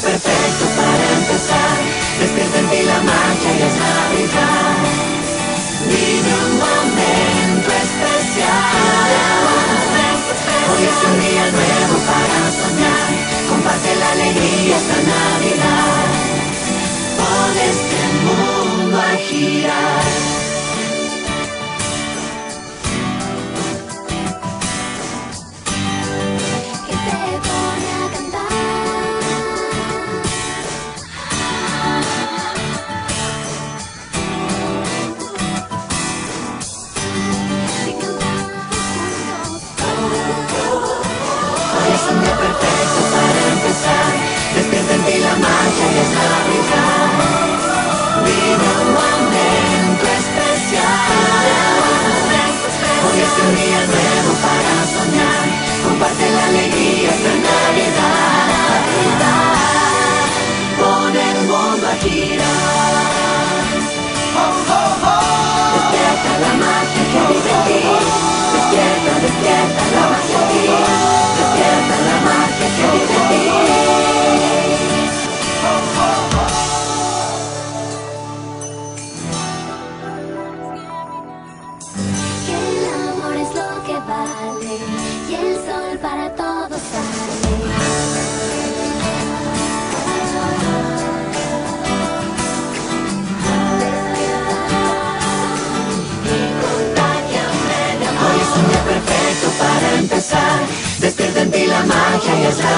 perfecto para empezar. Despierta en ti la magia y es Navidad. Vive un momento especial. Hoy es un día nuevo para soñar. Comparte la alegría. Despierta en ti la magia y hazla